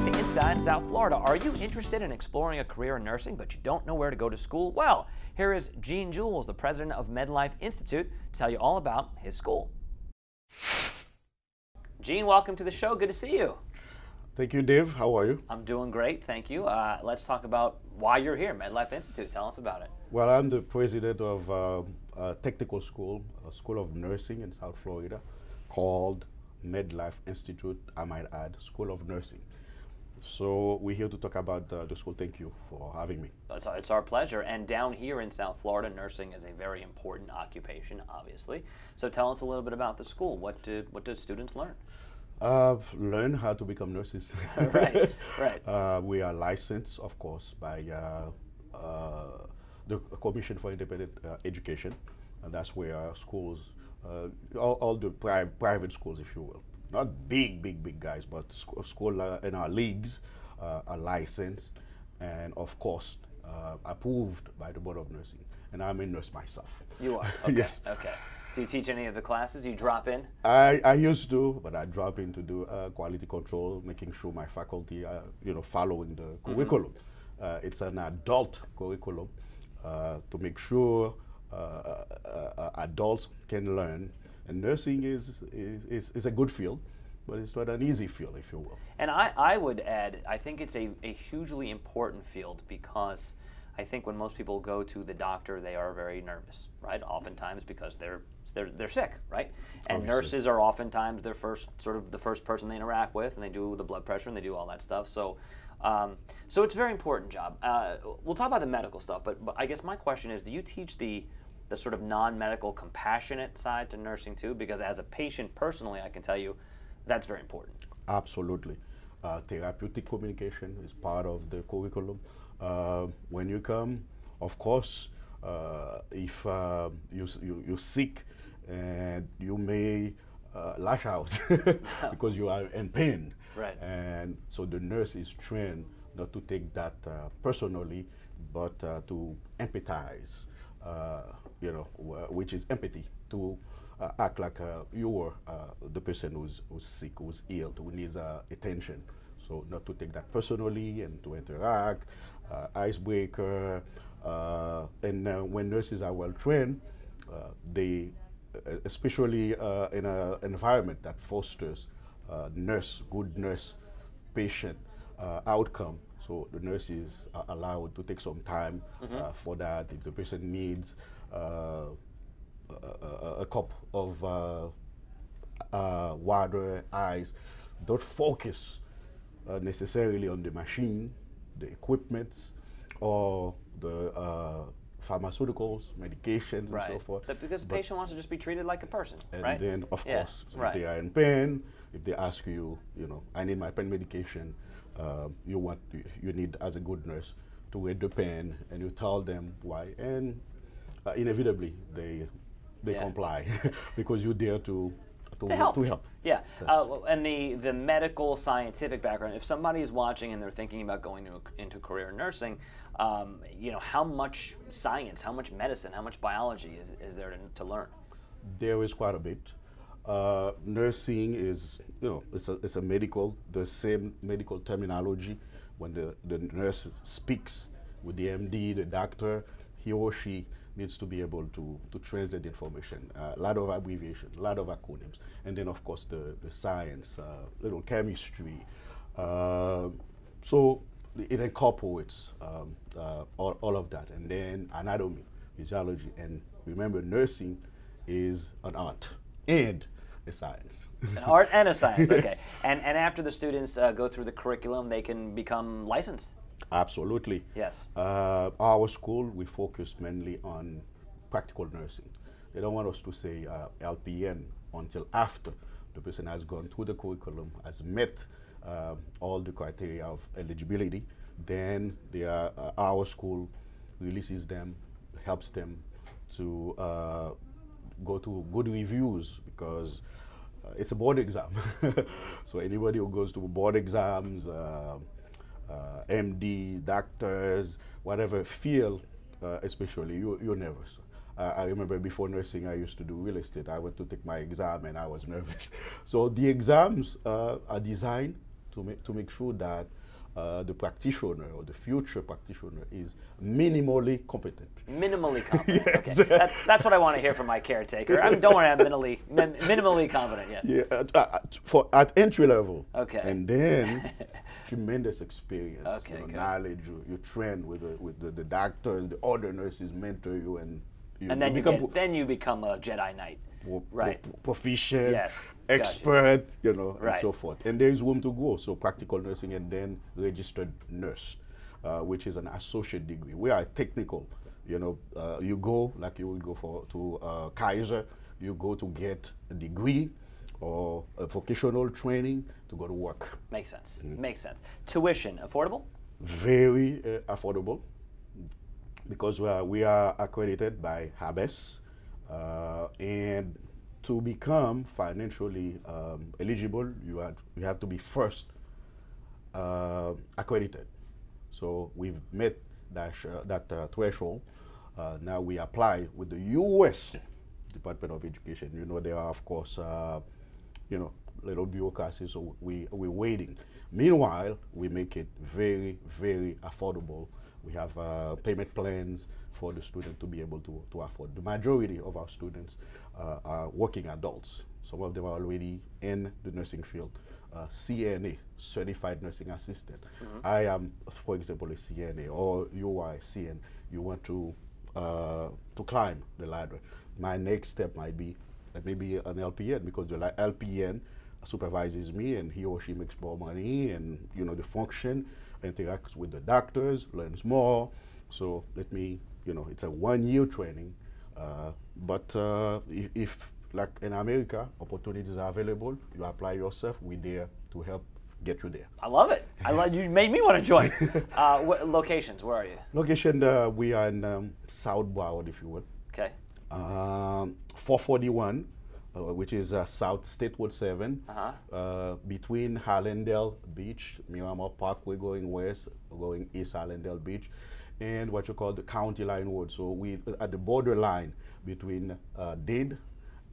back to Inside South Florida. Are you interested in exploring a career in nursing but you don't know where to go to school? Well, here is Jean Jules, the president of MedLife Institute, to tell you all about his school. Gene, welcome to the show. Good to see you. Thank you, Dave. How are you? I'm doing great, thank you. Uh, let's talk about why you're here, MedLife Institute. Tell us about it. Well, I'm the president of uh, a technical school, a school of nursing in South Florida, called MedLife Institute, I might add, School of Nursing. So we're here to talk about uh, the school. Thank you for having me. It's our, it's our pleasure. And down here in South Florida, nursing is a very important occupation, obviously. So tell us a little bit about the school. What do, what do students learn? Uh, learn how to become nurses. right, right. Uh, we are licensed, of course, by uh, uh the Commission for Independent uh, Education, and that's where our schools, uh, all, all, the pri private schools, if you will, not big, big, big guys, but sc school in our leagues are licensed, and of course, approved by the Board of Nursing. And I'm a nurse myself. You are. Okay. yes. Okay. Do you teach any of the classes? You drop in? I, I used to, but I drop in to do uh, quality control, making sure my faculty are, you know, following the mm-hmm. curriculum. Uh, it's an adult curriculum uh, to make sure uh, uh, uh, adults can learn. And nursing is, is, is, is, a good field, but it's not an easy field, if you will. And I, I would add, I think it's a, a hugely important field because I think when most people go to the doctor, they are very nervous, right? Oftentimes because they're they're, they're sick, right? And Obviously. nurses are oftentimes their first sort of the first person they interact with, and they do the blood pressure and they do all that stuff. So, um, so it's a very important job. Uh, we'll talk about the medical stuff, but, but I guess my question is, do you teach the the sort of non-medical compassionate side to nursing too? Because as a patient personally, I can tell you that's very important. Absolutely. Uh, therapeutic communication is part of the curriculum. Uh, when you come, of course, uh, if uh, you, you, you're sick, and you may uh, lash out because you are in pain. Right. And so the nurse is trained not to take that uh, personally, but uh, to empathize, uh, you know, which is empathy, to uh, act like uh, you were the person who's, who's sick, who's ill, who needs attention. So not to take that personally and to interact, icebreaker, and when nurses are well trained, they especially uh, in an environment that fosters uh, nurse, good nurse, patient uh, outcome. So the nurses are allowed to take some time mm -hmm. for that. If the person needs Uh, a, a, cup of uh, uh, water, ice, don't focus necessarily on the machine, the equipments, or the pharmaceuticals, medications, right. and so forth. So because the patient wants to just be treated like a person, and right? then, of yeah. course, so right. if they are in pain, if they ask you, you know, I need my pain medication, um, you want, you need as a good nurse to read the pain, and you tell them why, and uh, inevitably they they yeah. comply because you dare to to, to help. To help. Yeah, uh, and the the medical scientific background. If somebody is watching and they're thinking about going to, into career nursing, um, you know, how much science, how much medicine, how much biology is, is there to, to learn? There is quite a bit. Uh, nursing is, you know, it's a, it's a medical, the same medical terminology. When the, the nurse speaks with the MD, the doctor, he or she needs to be able to, to translate information. Uh, a lot of abbreviations, a lot of acronyms. And then, of course, the, the science, uh, little chemistry. Uh, so it incorporates um, uh, all, all of that. And then anatomy, physiology. And remember, nursing is an art and a science. An art and a science, okay. And, and after the students uh, go through the curriculum, they can become licensed? Absolutely. Yes. Uh, our school, we focus mainly on practical nursing. They don't want us to say uh, LPN until after the person has gone through the curriculum, has met uh, all the criteria of eligibility. Then they are, uh, our school releases them, helps them to uh, go to good reviews because uh, it's a board exam. so anybody who goes to board exams, uh, uh, MD, doctors, whatever field, uh, especially, you, you're nervous. I remember before nursing, I used to do real estate. I went to take my exam and I was nervous. so the exams uh, are designed to make, to make sure that uh, the practitioner or the future practitioner is minimally competent. Minimally competent. yes. okay. that, that's what I want to hear from my caretaker. I mean, don't worry, I'm minimally, min, minimally competent. Yes. Yeah, at, at, for at entry level. Okay. And then tremendous experience, okay, you know, knowledge. You, you train with the, with the, the doctors, the other nurses mentor you, and you, and then you, become get, then you become a Jedi Knight. Pro, right. Pro, proficient, yes. expert, you, you know, right. and so forth. And there is room to grow. So practical nursing and then registered nurse, uh, which is an associate degree. We are technical. You know, uh, you go like you would go for to uh, Keiser. You go to get a degree or a vocational training to go to work. Makes sense. Mm. Makes sense. Tuition affordable? Very uh, affordable because we are, we are accredited by ABHES, uh, and to become financially um, eligible, you have, you have to be first uh, accredited. So we've met that, uh, that uh, threshold. Uh, now we apply with the U.S. Department of Education. You know, there are, of course, uh, you know, little bureaucracy, so we, we're waiting. Meanwhile, we make it very, very affordable we have uh, payment plans for the student to be able to, to afford. The majority of our students uh, are working adults. Some of them are already in the nursing field. Uh, CNA, Certified Nursing Assistant. Mm -hmm. I am, for example, a CNA, or you are a CN. You want to uh, to climb the ladder. My next step might be uh, maybe an LPN because the LPN supervises me and he or she makes more money and you know the function interacts with the doctors, learns more. So let me, you know, it's a one-year training. Uh, but uh, if, if, like in America, opportunities are available, you apply yourself, we're there to help get you there. I love it. I love you. Made me want to join. uh, locations? Where are you? Location. Uh, we are in um, South Broward, if you will. Okay. Um, 441 uh, which is uh, South State Road 7, uh-huh. uh, between Hallandale Beach, Miramar Parkway going west, going east Hallandale Beach, and what you call the County Line Road. So we at the border line between uh, Dade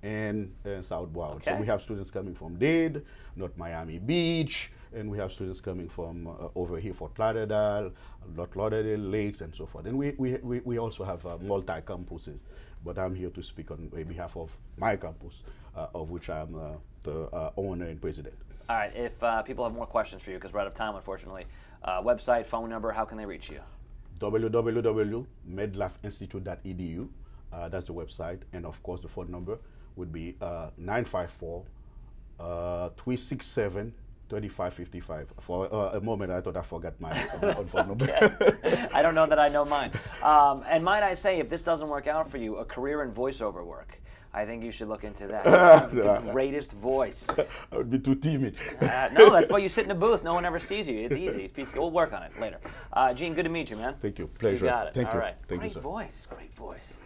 and, and South Broward. Okay. So we have students coming from Dade, North Miami Beach, and we have students coming from uh, over here Fort Lauderdale, North Lauderdale Lakes, and so forth. And we, we, we, we also have uh, multi-campuses, but I'm here to speak on behalf of my campus, uh, of which I'm uh, the uh, owner and president. All right, if uh, people have more questions for you, because we're out of time, unfortunately, website, phone number, how can they reach you? www.medlifeinstitute.edu. that's the website, and of course, the phone number would be 954 367 2555. For uh, a moment, I thought I forgot my phone number. I don't know that I know mine. Um, and might I say, if this doesn't work out for you, a career in voiceover work. I think you should look into that. the greatest voice. I would be too timid. uh, no, that's why you sit in a booth. No one ever sees you. It's easy. It's We'll work on it later. Uh, Jean, good to meet you, man. Thank you. Pleasure. You got it. Thank All you. right. Thank Great you, voice. Great voice.